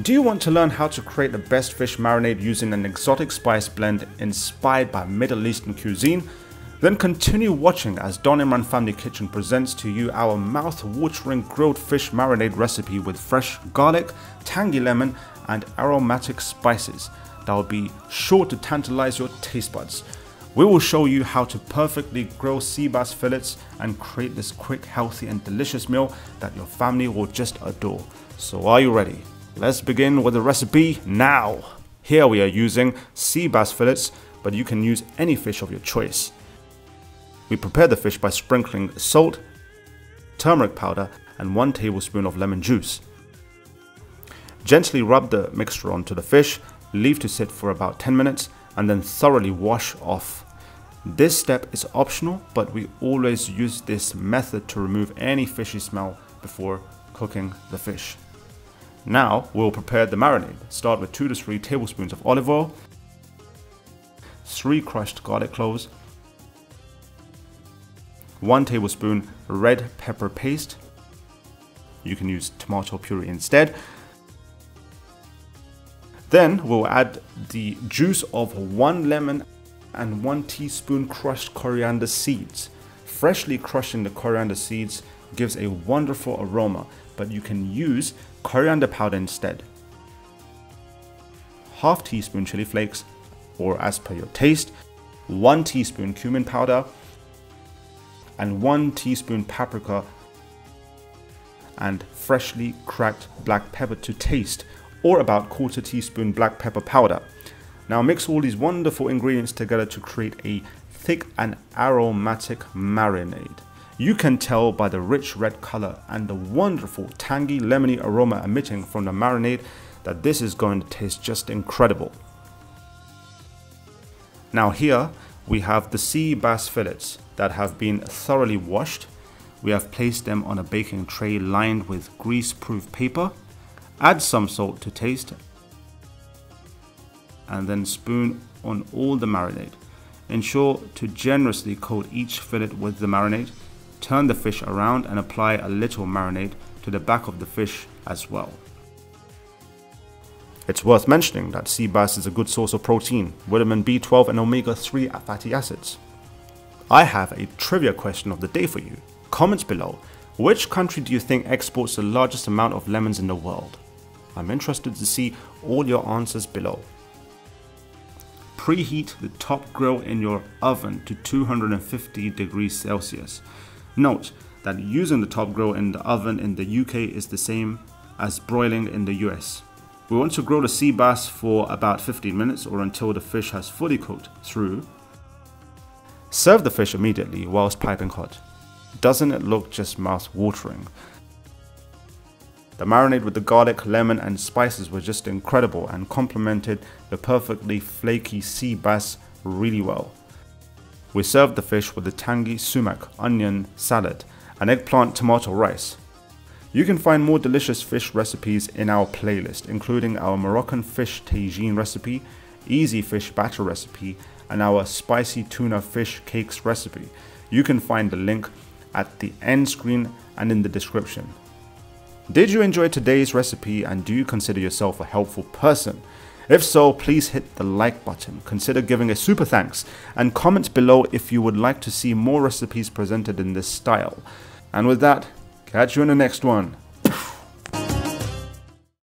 Do you want to learn how to create the best fish marinade using an exotic spice blend inspired by Middle Eastern cuisine? Then continue watching as Don Imran Family Kitchen presents to you our mouth-watering grilled fish marinade recipe with fresh garlic, tangy lemon and aromatic spices that will be sure to tantalize your taste buds. We will show you how to perfectly grill sea bass fillets and create this quick, healthy and delicious meal that your family will just adore. So are you ready? Let's begin with the recipe now. Here we are using sea bass fillets, but you can use any fish of your choice. We prepare the fish by sprinkling salt, turmeric powder, and 1 tablespoon of lemon juice. Gently rub the mixture onto the fish, leave to sit for about 10 minutes, and then thoroughly wash off. This step is optional, but we always use this method to remove any fishy smell before cooking the fish. Now we'll prepare the marinade. Start with 2 to 3 tablespoons of olive oil, 3 crushed garlic cloves, 1 tablespoon red pepper paste. You can use tomato puree instead. Then we'll add the juice of 1 lemon and 1 teaspoon crushed coriander seeds. Freshly crushing the coriander seeds gives a wonderful aroma, but you can use coriander powder instead. Half teaspoon chili flakes, or as per your taste, 1 teaspoon cumin powder, and 1 teaspoon paprika and freshly cracked black pepper to taste or about quarter teaspoon black pepper powder. Now mix all these wonderful ingredients together to create a thick and aromatic marinade. You can tell by the rich red color and the wonderful tangy lemony aroma emitting from the marinade that this is going to taste just incredible. Now here we have the sea bass fillets that have been thoroughly washed. We have placed them on a baking tray lined with grease-proof paper. Add some salt to taste and then spoon on all the marinade. Ensure to generously coat each fillet with the marinade Turn the fish around and apply a little marinade to the back of the fish as well. It's worth mentioning that sea bass is a good source of protein, vitamin B12 and omega-3 fatty acids. I have a trivia question of the day for you. Comments below. Which country do you think exports the largest amount of lemons in the world? I'm interested to see all your answers below. Preheat the top grill in your oven to 250 degrees Celsius. Note that using the top grill in the oven in the UK is the same as broiling in the US. We want to grill the sea bass for about 15 minutes or until the fish has fully cooked through. Serve the fish immediately whilst piping hot. Doesn't it look just mouth watering? The marinade with the garlic, lemon and spices was just incredible and complemented the perfectly flaky sea bass really well. We served the fish with a tangy sumac onion salad and eggplant tomato rice. You can find more delicious fish recipes in our playlist, including our Moroccan fish tagine recipe, easy fish batter recipe, and our spicy tuna fish cakes recipe. You can find the link at the end screen and in the description. Did you enjoy today's recipe and do you consider yourself a helpful person? If so, please hit the like button, consider giving a super thanks, and comment below if you would like to see more recipes presented in this style. And with that, catch you in the next one.